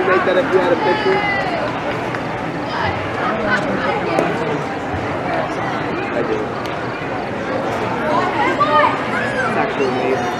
you make that if you had a picture? I do. It's actually amazing.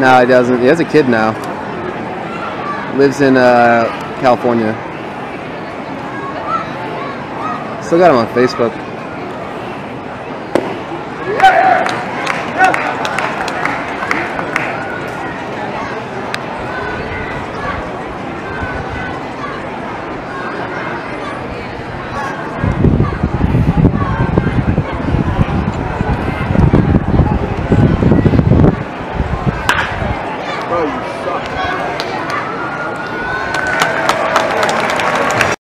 No, he doesn't. He has a kid now. Lives in uh, California. Still got him on Facebook.